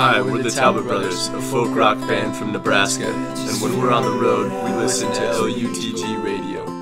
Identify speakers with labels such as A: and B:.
A: Hi, we're the Talbott Brothers, a folk rock band from Nebraska, and when we're on the road, we listen to LUTG Radio.